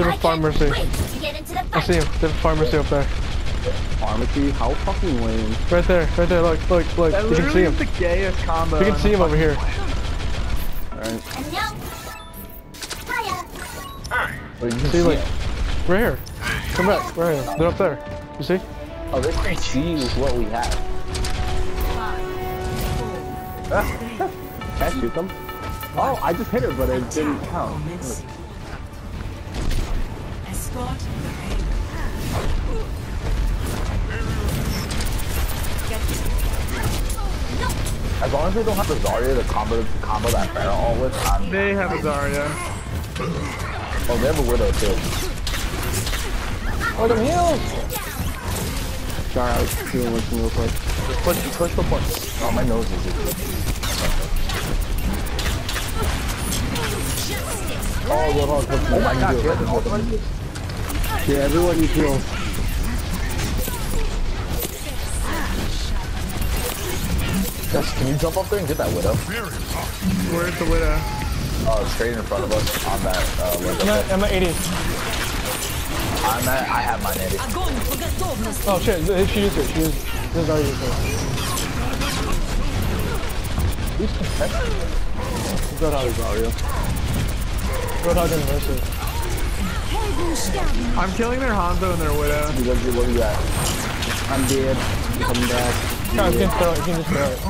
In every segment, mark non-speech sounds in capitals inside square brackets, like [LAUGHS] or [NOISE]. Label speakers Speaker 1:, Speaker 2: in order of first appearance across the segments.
Speaker 1: There's a Pharmercy.
Speaker 2: Wait to get into the
Speaker 1: I see him. There's a Pharmercy up there.
Speaker 3: Pharmacy? How fucking lame.
Speaker 1: Right there. Right there. Look. Look. Look.
Speaker 4: That
Speaker 1: You can see him.
Speaker 4: is the gayest combo.
Speaker 1: You can see him over here.
Speaker 3: Alright.
Speaker 2: And now.
Speaker 3: Wait, you can
Speaker 1: See
Speaker 3: see
Speaker 1: like
Speaker 3: it.
Speaker 1: right here. Come back. Right here. They're up there. You see?
Speaker 3: Oh, they can see what we have. [LAUGHS] Can I shoot them? Oh, I just hit her, but it didn't count.
Speaker 5: Oh, Escort the payload.
Speaker 3: As long as they don't have the Zarya to combo, combo that barrel all with, I'm...
Speaker 4: They have a Zarya.
Speaker 3: Oh, they have a Widow too.
Speaker 1: Oh, them heals.
Speaker 3: Sorry, I was doing this real quick. Push, push the push. Oh, my nose is itchy. Oh, Roadhog. Oh my god, yeah, everyone you kill. Gus, can you jump up there and get that Widow?
Speaker 4: Where's the Widow?
Speaker 3: Oh, straight in front of us on that uh, No,
Speaker 1: I'm at 80.
Speaker 3: I'm at, I have
Speaker 5: my 80.
Speaker 1: Oh shit, she used it, she used it. This is already used out
Speaker 3: Who's the heck?
Speaker 1: Roadhog is Ario. Roadhog the Mercy.
Speaker 4: I'm killing their Hanzo and their widow.
Speaker 3: You guys, what do you got? I'm dead. Come back.
Speaker 1: No, you can throw it. You can just throw it.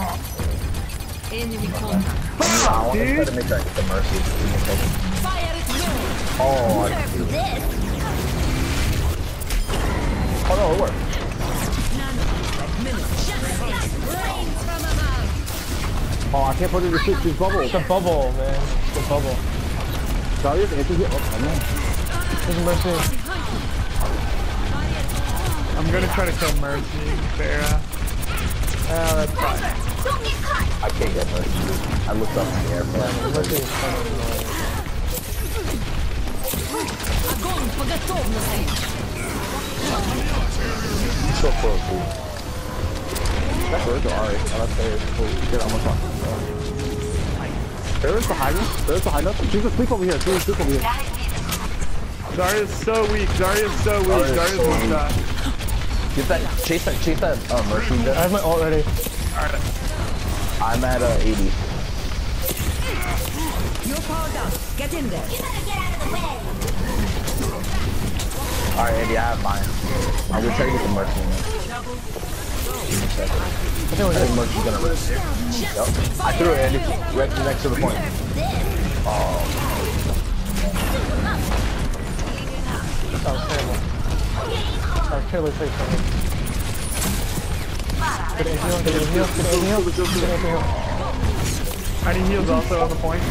Speaker 5: Enemy contact.
Speaker 3: Ah, I want to try to make sure I the mercy.
Speaker 5: Fire at will.
Speaker 3: Oh, I
Speaker 2: Serve this.
Speaker 3: oh no, it worked.
Speaker 5: Rains from above.
Speaker 3: Oh, I can't put it in the switch. These bubbles.
Speaker 1: It's a bubble, man. It's a bubble.
Speaker 3: Sorry, it's anti Oh, I know.
Speaker 1: There's Mercy.
Speaker 4: I'm gonna try to kill Mercy, Sarah. Oh, that's fine.
Speaker 3: I can't get Mercy. I looked up in the airplane.
Speaker 1: Mercy is fucking
Speaker 3: So close, dude. That's Virgil, alright. I left there. Holy shit, I almost lost him. Behind us. There is behind us. Jesus, sleep over here. Jesus, sleep over here.
Speaker 4: Zarya's so weak. Zarya's so weak.
Speaker 3: Zarya's
Speaker 4: Zarya's
Speaker 3: so
Speaker 4: one shot.
Speaker 3: Get that. Chase that. Chase that. Uh, mercy.
Speaker 1: I have my ult ready.
Speaker 3: I'm at uh, 80.
Speaker 5: You're powered up. Get in there.
Speaker 2: You better get out of the way.
Speaker 3: Alright, Andy, I have mine. I'm gonna try to get the mercy in it. Give me a second.
Speaker 1: I think we're
Speaker 3: I think
Speaker 1: good.
Speaker 3: mercy's gonna rip. Yep. I threw it, Andy. Right next to the point.
Speaker 1: That was terrible. That was terribly played for me. Get a heal, get a heal, get a heal, get a heal.
Speaker 4: I need heals also on the point.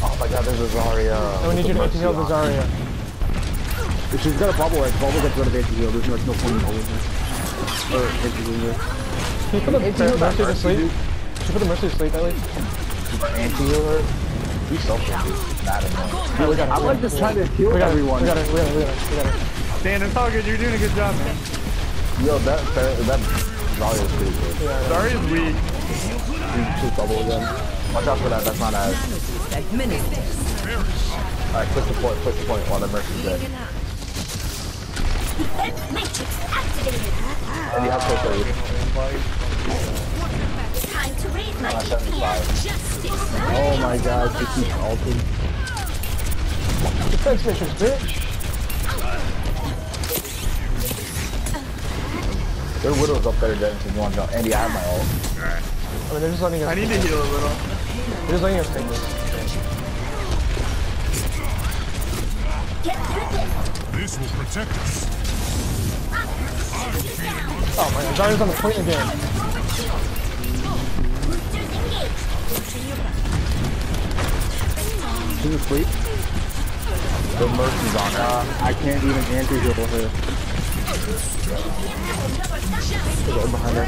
Speaker 3: Oh my god, there's a Zarya.
Speaker 1: I need you to anti-heal the Zarya.
Speaker 3: If she's got a bubble, right? Bubble gets rid of anti-heal. There's like no point in holding her. Or anti-heal her.
Speaker 1: Can you put the
Speaker 3: Anti-heal
Speaker 1: Mercy to sleep?
Speaker 3: dude.
Speaker 1: Should you put the Mercy to sleep at least?
Speaker 3: Anti-heal her. He's selfish, dude. Mad annoying.
Speaker 1: we got it.
Speaker 3: I'm like just trying to kill
Speaker 1: We got it, we
Speaker 3: everyone.
Speaker 1: got it, we got it, we got it, we got it.
Speaker 4: Dan, it's all good. You're doing a good job, man.
Speaker 3: Yo, that, that Zarya is pretty good.
Speaker 4: Zarya's weak.
Speaker 3: She's bubble again. Watch out for that. That's not as. Alright, push the point, push the point while the mercy's dead.
Speaker 2: Matrix activated.
Speaker 3: And you have to show you.
Speaker 2: Time to raise my DPS
Speaker 3: 75.
Speaker 2: justice.
Speaker 3: Oh my god, she keeps ulting.
Speaker 1: Defense missions, bitch.
Speaker 3: Their widow's up there, Dennis, if you want to. Andy, I have my ult.
Speaker 1: I mean, they're just letting us.
Speaker 4: I need to heal a little.
Speaker 1: They're just letting us take this.
Speaker 2: Get through this.
Speaker 6: This will protect us.
Speaker 1: Oh my god, Zarya's on the point again.
Speaker 3: She's asleep. The mercy's on her. Uh, I can't even anti-heal her. Behind her.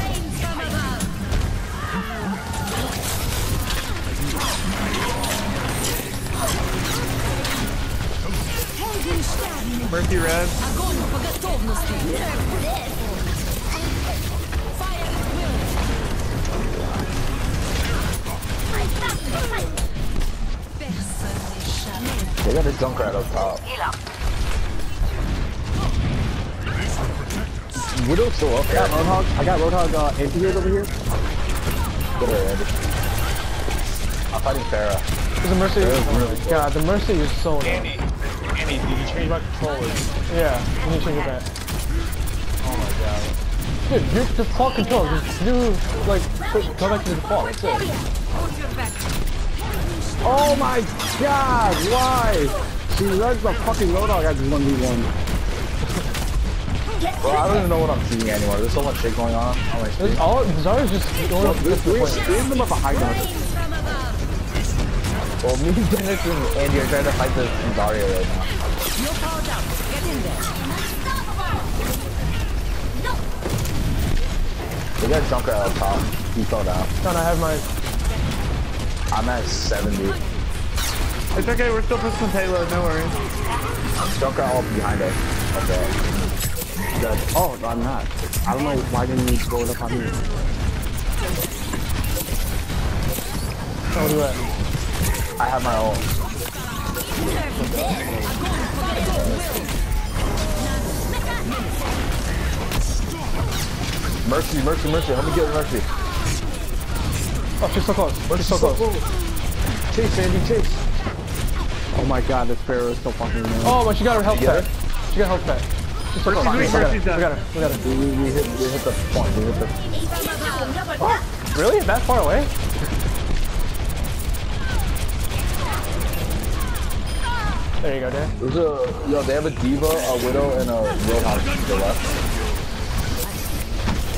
Speaker 4: Mercy red.
Speaker 5: Зона по готовности.
Speaker 3: They got a Junkrat up top. Widow's still up. I got Roadhog. I got Roadhog uh, anti-healed over here. I'm fighting
Speaker 1: Pharah. The Mercy. God, the Mercy is so annoying.
Speaker 4: Andy, Andy, did you change my controller?
Speaker 1: Yeah, you need to change it back.
Speaker 3: Oh my god.
Speaker 1: Dude, your default control, just do, like, put- go back to the default, that's it.
Speaker 3: Oh my god, why? She runs the fucking Roadhog as 1v1.
Speaker 2: Get
Speaker 3: Bro, I don't even know what I'm seeing anymore. There's so much shit going on. on my
Speaker 1: This,
Speaker 3: screen.
Speaker 1: all, Zarya's just going up
Speaker 3: There's
Speaker 1: to the
Speaker 3: three,
Speaker 1: point.
Speaker 3: three of them are behind us. Well, me, Dennis, and Andy are trying to fight the Zarya right now.
Speaker 5: You're powered up. Get in there.
Speaker 3: We got Junker out top. He fell down.
Speaker 1: John, I have my,
Speaker 3: I'm at 70.
Speaker 4: It's okay, we're still pushing payload, no worries.
Speaker 3: Junker all behind us. Okay. Good. Oh, no, I'm not. I don't know why didn't you go up on me.
Speaker 1: oh, do it.
Speaker 3: I have my own. Mercy, mercy, mercy. Let me get mercy.
Speaker 1: Oh, she's so close. She's so close.
Speaker 3: Chase, Andy, chase. Oh my god, this Pharah is so fucking annoying.
Speaker 1: Oh, but she got her health
Speaker 3: Yeah.
Speaker 1: back. She got health back. She's so close. We got her.
Speaker 4: Mercy's
Speaker 1: We got her. We got her.
Speaker 3: We, we, we, hit, we hit the point. We hit the.
Speaker 2: Double tap.
Speaker 1: Really? That far away? There you go, Dan.
Speaker 3: There's a yo. They have a D.Va, a widow, and a roadhog to the left.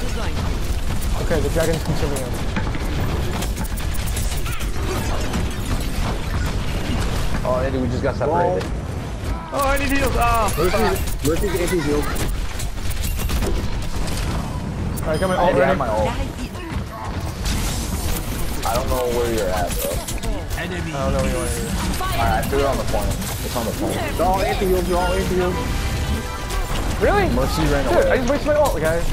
Speaker 5: Who's going?
Speaker 1: Okay, the dragon's consuming him.
Speaker 3: Oh, Andy, we just got separated.
Speaker 4: Oh, oh I need heals. Oh,
Speaker 3: Mercy's, Mercy's anti-heal.
Speaker 1: Alright, got my ult
Speaker 3: I
Speaker 1: ready.
Speaker 3: my ult. I don't know where you're at, bro.
Speaker 1: I don't know what you want to do.
Speaker 3: Alright, I threw it on the point. It's on the point. They're all anti-heals. They're all anti-heals.
Speaker 1: Really?
Speaker 3: Mercy ran
Speaker 1: Dude, I
Speaker 3: away.
Speaker 1: just wasted my ult, guys.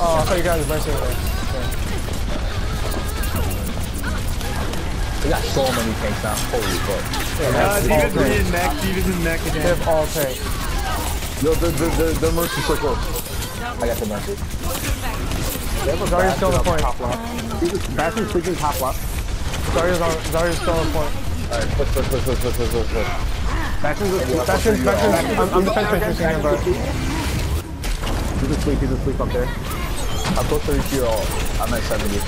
Speaker 1: Oh, I thought you guys were mercy over there.
Speaker 3: We got so many tanks now. Holy fuck.
Speaker 1: Yeah,
Speaker 4: uh,
Speaker 1: that's D.Va's
Speaker 4: in mech, D.Va's in mech
Speaker 1: They have all tank.
Speaker 3: Yo, the, the, the, the mercy so close. I got the mercy. They have a
Speaker 1: Zarya's still on the point.
Speaker 3: Bastion's sleeping top left.
Speaker 1: Zarya's on. Zarya's still on point.
Speaker 3: Alright, push, push, push, push, push, push, push, push. Bastion's asleep.
Speaker 1: Bastion, Bastion, I'm, I'm defense matrixing him, bro.
Speaker 3: He's asleep, he's asleep up there. I'm close to reach your ult. I'm at 70.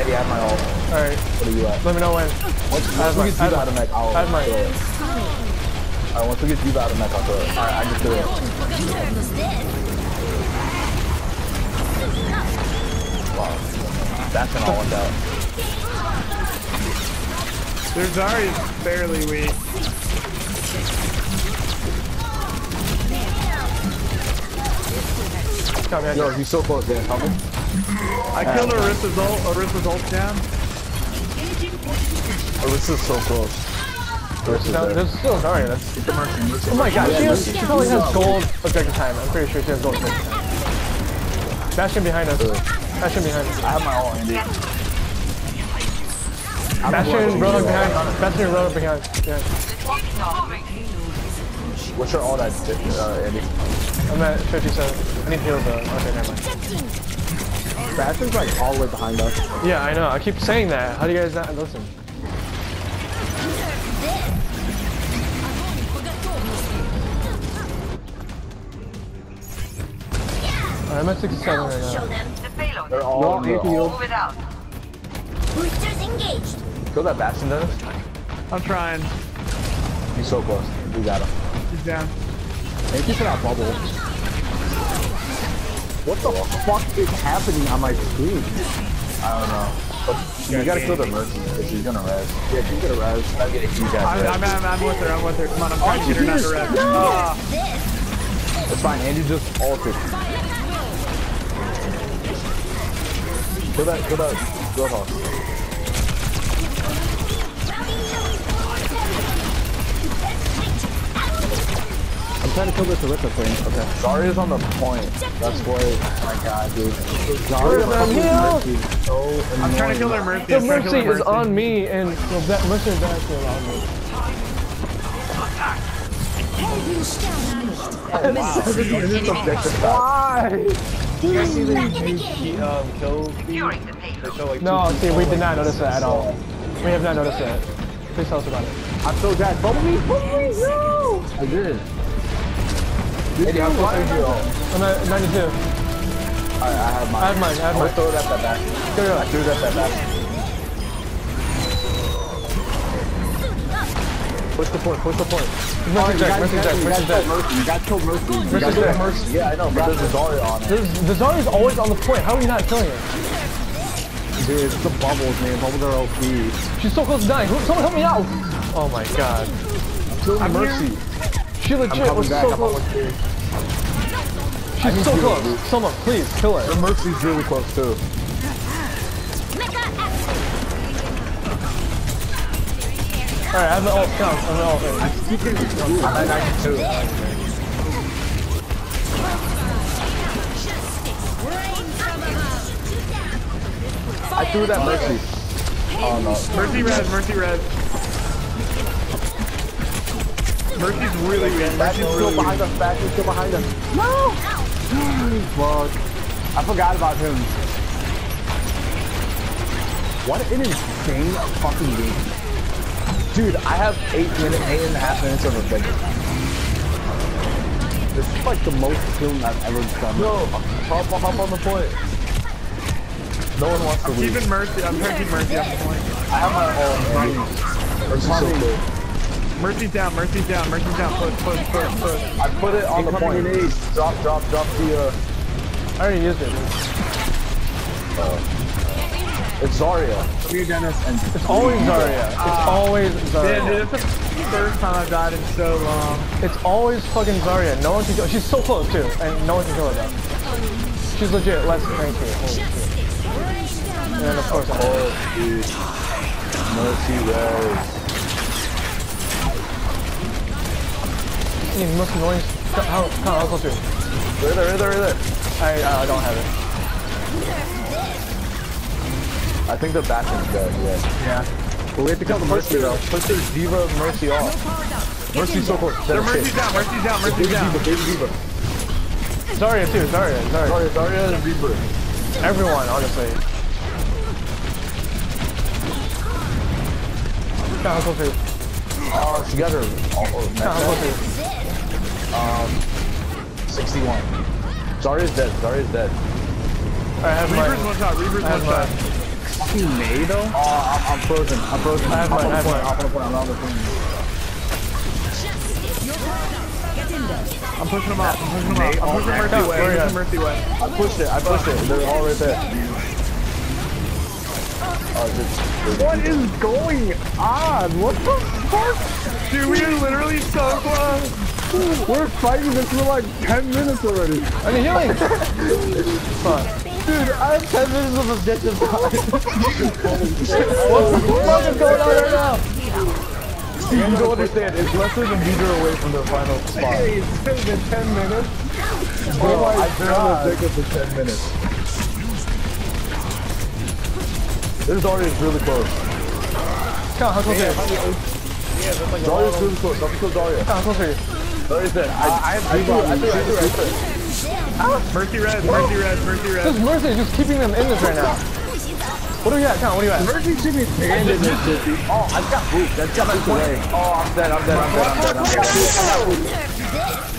Speaker 3: Eddie, I have my ult.
Speaker 1: Alright,
Speaker 3: What are you at?
Speaker 1: let me know when.
Speaker 3: Once, once we get
Speaker 1: I D.Va
Speaker 3: out of mech, I'll
Speaker 1: I have my-
Speaker 3: throw. Alright, once we get D.Va out of mech, I'll throw it. Alright, I just threw it. Wow. That's an all went out.
Speaker 4: Their Zarya's barely weak.
Speaker 1: Come I
Speaker 3: Yo, he's so close, Dan. Help me.
Speaker 4: I killed Orisa's ult, Orisa's ult down.
Speaker 3: Oh, this is so close. Versus
Speaker 1: No,
Speaker 3: there.
Speaker 1: there's still Zarya. That's. Oh my god, she, has, she probably has gold objective time. I'm pretty sure she has gold objective time. Bastion behind us. Bastion behind us.
Speaker 3: I have my ult, Andy.
Speaker 1: Bastion, Roadhog behind. Bastion, Roadhog behind. Yeah.
Speaker 3: What's your ult at, uh, Andy?
Speaker 1: I'm at 57. I need heals though. Okay, never mind.
Speaker 3: Bastion's like all the way behind us.
Speaker 1: Yeah, I know. I keep saying that. How do you guys not listen? I'm at 67 right now.
Speaker 2: Them.
Speaker 3: They're all
Speaker 6: Move
Speaker 3: anti-heal.
Speaker 6: it out.
Speaker 2: Boosters engaged.
Speaker 3: Kill that Bastion, Dennis.
Speaker 4: I'm trying.
Speaker 3: He's so close. We got him.
Speaker 4: He's down.
Speaker 3: Thank you for that bubble. What the fuck is happening on my screen? I don't know. But you gotta kill the mercy because she's gonna res. Yeah, she's gonna res. Gotta get a huge
Speaker 4: I'm,
Speaker 3: res.
Speaker 4: I'm, I'm, I'm with her, I'm with her. Come on, I'm trying to get her not to rest. Ah,
Speaker 2: This.
Speaker 3: It's fine. Andy just ulted. Kill that. Kill Go Roadhog. I'm trying to kill this Orisa thing. Okay. Zarya's on the point. That's why. Oh my god, dude. Zarya's
Speaker 1: Where's the
Speaker 3: fucking Mercy is so
Speaker 4: I'm trying to kill
Speaker 3: annoying.
Speaker 4: their mercy.
Speaker 1: The
Speaker 4: I'm trying to kill
Speaker 1: mercy is
Speaker 4: mercy.
Speaker 1: on me, and well, that mercy and Bastion are on me. Why?
Speaker 6: You guys see the,
Speaker 2: Back in the
Speaker 6: the,
Speaker 2: game.
Speaker 6: the um, kill feed? They show like
Speaker 1: No, see, we did not notice that at all. We have not noticed that. Please tell us about it.
Speaker 3: I'm so dead. Bubble me, bubble me, no!
Speaker 1: I did.
Speaker 3: Eddie, I'm close to you.
Speaker 1: I'm at 92.
Speaker 3: Alright, I have mine.
Speaker 1: I have mine. I have mine.
Speaker 3: gonna throw it at that back.
Speaker 1: Go, go.
Speaker 3: I threw it at that back.
Speaker 1: Push the point. Push the point. Mercy Jack. Mercy Jack. Mercy Jack.
Speaker 3: Mercy. You guys killed Mercy. You guys killed Mercy. Yeah, I know, but there's Zarya on it.
Speaker 1: There's- The Zarya is always on the point. How are you not killing her?
Speaker 3: Dude, it's the bubbles, man. Bubbles are OP.
Speaker 1: She's so close to dying. Someone help me out. Oh my god.
Speaker 3: Kill Mercy.
Speaker 1: She
Speaker 3: I'm
Speaker 1: legit was
Speaker 3: back.
Speaker 1: so close. She's so close. Someone, please, kill her.
Speaker 3: The Mercy's really close, too.
Speaker 1: Alright, I have an ult. Count. I have an ult.
Speaker 3: I'm at 92. I threw that Mercy. Oh, no.
Speaker 4: Mercy red, mercy red. Mercy's really weak.
Speaker 3: Back
Speaker 4: Mercy's
Speaker 3: is still behind us. Back is still behind us. No! Fuck. I forgot about him. What an insane fucking game. Dude, I have eight minutes, eight and a half minutes of objective time. This is like the most killing I've ever done.
Speaker 1: No, hop, hop on the point.
Speaker 3: No one wants to
Speaker 4: I'm
Speaker 3: leave.
Speaker 4: keeping mercy. I'm trying to keep mercy on the point.
Speaker 3: I have my own. Mercy's so good.
Speaker 4: Mercy's down, mercy's down, mercy's down. Push, push, push, push.
Speaker 3: I put it on the point. Drop, drop, drop the, uh,
Speaker 1: I already used it. dude.
Speaker 3: It's Zarya. Come here, Dennis, and
Speaker 1: It's always Zarya. It's always
Speaker 4: Yeah,
Speaker 1: Zarya.
Speaker 4: dude, that's the first time I've died in so long.
Speaker 1: It's always fucking Zarya. No one can kill. She's so close too, and no one can kill her though. She's legit less than rank here. Holy shit. And then of course, I'm
Speaker 3: Oh, dude. Mercy Rose.
Speaker 1: the most annoying. How, how, how close are you?
Speaker 3: Right there, right there, right there.
Speaker 1: I, uh, I don't have it.
Speaker 3: I think the Bastion's dead, yeah.
Speaker 1: Yeah.
Speaker 3: But we have to kill the Mercy though. Push the D.Va Mercy off. Mercy's so close.
Speaker 4: Their
Speaker 3: That's
Speaker 4: mercy's
Speaker 3: it.
Speaker 4: down, mercy's down, mercy's
Speaker 3: Baby
Speaker 4: down.
Speaker 3: D.Va, Baby D.Va.
Speaker 1: Zarya too. Zarya. Zarya.
Speaker 3: Sorry, Zarya and Reaper.
Speaker 1: Everyone, honestly. How close are you?
Speaker 3: Oh, she got her. Oh,
Speaker 1: How close are you?
Speaker 3: um, 61. Zarya's dead. Zarya's dead.
Speaker 1: I have
Speaker 4: Reaper's
Speaker 1: mine.
Speaker 4: one shot, Reaper's
Speaker 1: I have
Speaker 4: one shot.
Speaker 1: Mine.
Speaker 3: Fucking Mei though? Oh, I'm, I'm frozen. I'm frozen.
Speaker 1: I have
Speaker 3: Hop
Speaker 1: mine,
Speaker 3: on
Speaker 1: I have
Speaker 3: the point.
Speaker 1: mine.
Speaker 3: On the point. I'm on the point.
Speaker 4: I'm pushing him up, I'm pushing him up. I'm pushing mercy
Speaker 1: yeah.
Speaker 4: away, I'm pushing mercy away.
Speaker 3: I pushed it. I pushed it. They're all right there. Oh, just,
Speaker 1: What is going on? What the fuck?
Speaker 4: Dude, we are literally so close.
Speaker 3: We're fighting this for like 10 minutes already.
Speaker 1: I need healing. [LAUGHS]
Speaker 3: Dude, I have 10 minutes of objective time. [LAUGHS]
Speaker 1: What the fuck is going on right now?
Speaker 3: See, you don't understand. It's less than a meter away from the final spot.
Speaker 1: Hey, it's been 10 minutes.
Speaker 3: Bro, oh
Speaker 1: my
Speaker 3: I've been on objective for 10 minutes. This Zarya is really close.
Speaker 1: Count, how close are you?
Speaker 3: Zarya's really close. Don't kill Zarya.
Speaker 1: Count, how close are you?
Speaker 3: Zarya's dead. I, I have I threw it. I threw it. I threw it.
Speaker 4: Mercy red, mercy red, mercy red.
Speaker 1: This Mercy is just keeping them in this right now. What are you at? Count, what are you at?
Speaker 3: Mercy should be abandoned this shit. Oh, I've got boot. That's got boot away. Oh, I'm dead. I'm dead. I'm dead. I'm dead. I'm dead. I'm dead.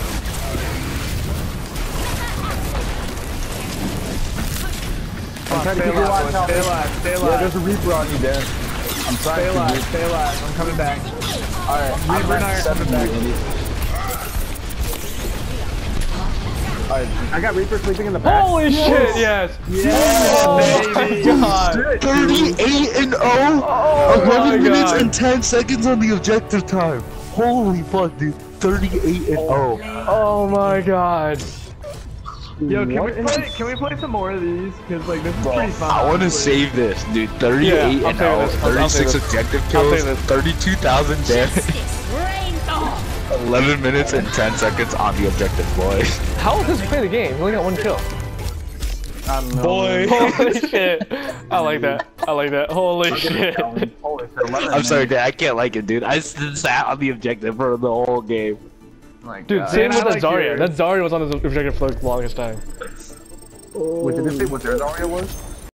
Speaker 3: I'm trying to
Speaker 4: Stay
Speaker 3: keep
Speaker 4: alive,
Speaker 3: lives out.
Speaker 4: stay alive, stay
Speaker 3: Yeah, there's a Reaper on you, Dan. I'm
Speaker 4: Stay
Speaker 3: trying
Speaker 4: alive,
Speaker 3: to.
Speaker 4: stay alive. I'm coming back.
Speaker 3: Alright,
Speaker 4: Reaper and I
Speaker 3: at
Speaker 4: are coming back.
Speaker 3: Andy. I got Reaper sleeping in the back.
Speaker 1: Holy shit, yes!
Speaker 4: Yeah, oh, baby.
Speaker 1: God!
Speaker 7: 38 and 0,
Speaker 1: Oh
Speaker 7: 11
Speaker 1: my
Speaker 7: minutes
Speaker 1: God.
Speaker 7: and 10 seconds on the objective time. Holy fuck, dude. 38 and 0.
Speaker 1: Oh my god.
Speaker 4: Yo, can we play? Can we play some more of these? Cause like this is pretty fun.
Speaker 7: I want to save this, dude. 38
Speaker 1: Yeah, I'll
Speaker 7: and 0,
Speaker 1: this. I'll- I'll save
Speaker 7: 36 objective kills,
Speaker 1: save
Speaker 7: 32,000 damage, 11 minutes and 10 seconds on the objective, boy.
Speaker 1: How does this play the game? You only got one kill.
Speaker 7: Boy.
Speaker 1: Um, Holy shit. I like that. I like that. Holy shit.
Speaker 3: Holy shit, 11
Speaker 7: I'm sorry, dude. I can't like it, dude. I s- sat on the objective for the whole game.
Speaker 6: My
Speaker 1: Dude,
Speaker 6: God.
Speaker 1: same with that
Speaker 4: like
Speaker 1: Zarya.
Speaker 4: your-
Speaker 1: That Zarya was on the objective for the longest time.
Speaker 3: Wait, did they say what their Zarya was?